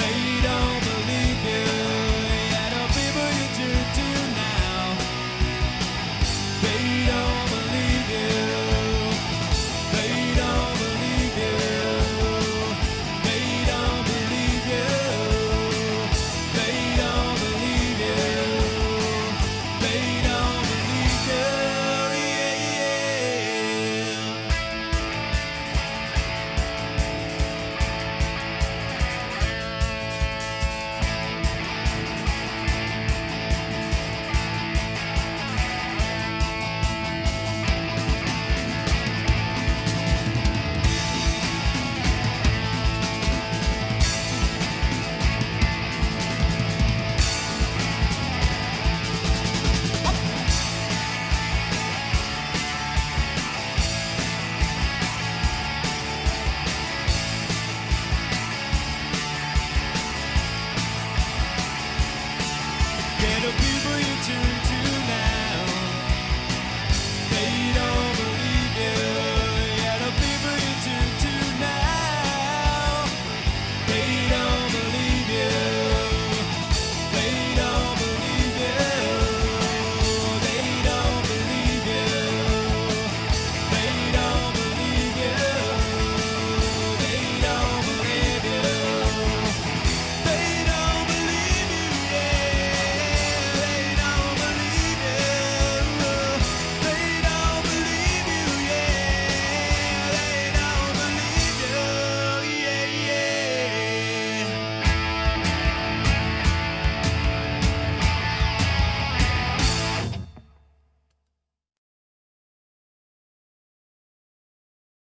They don't believe Yeah,